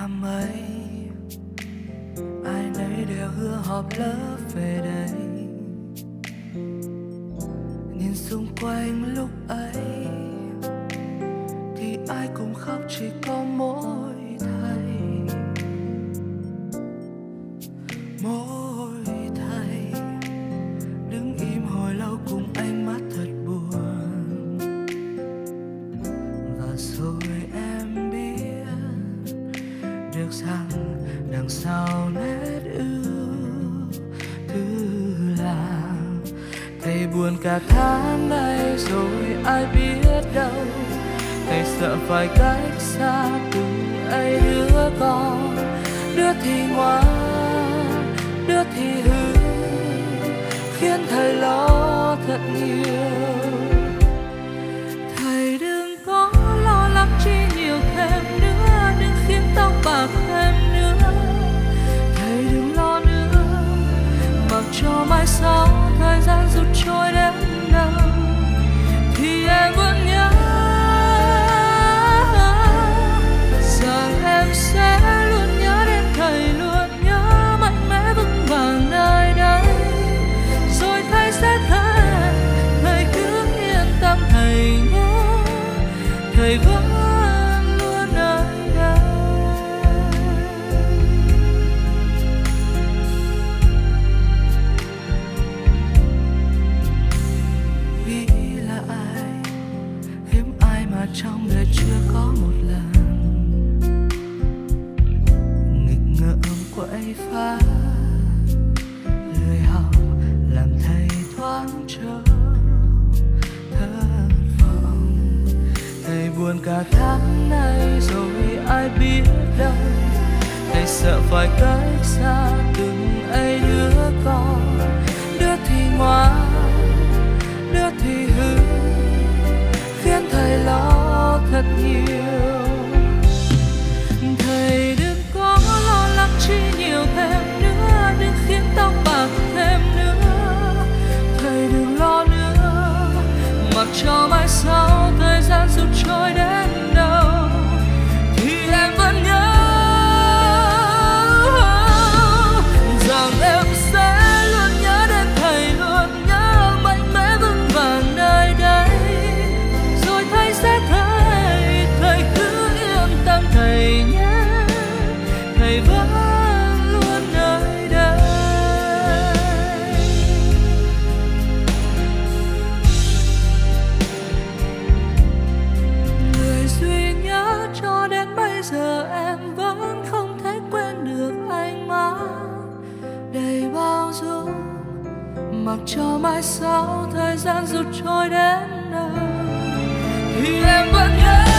năm ấy, ai nấy đều hứa họp lớp về đây. Nhìn xung quanh lúc ấy, thì ai cũng khóc chỉ có mỗi thầy mỗi thầy đứng im hồi lâu cùng ánh mắt thật buồn. Và rồi sao sau nét ưu thứ làm thầy buồn cả tháng nay rồi ai biết đâu. Thầy sợ phải cách xa từng ấy đứa con. Đứa thì ngoan đứa thì hư khiến thầy lo thật nhiều. Đời vẫn luôn ở đây vì là ai, hiếm ai mà trong đời chưa có một lần. Nghịch ngợm quậy phá cả tháng nay rồi ai biết đâu. Thầy sợ phải cách xa từng ấy đứa con, đứa thì ngoan, đứa thì hư, khiến thầy lo thật nhiều. Thầy đừng có lo lắng chi nhiều thêm nữa, đừng khiến tóc bạc thêm nữa. Thầy đừng lo nữa, mặc cho mai sau thời gian rút trôi đến. Cho mai sau thời gian rút trôi đến đâu thì em vẫn nhớ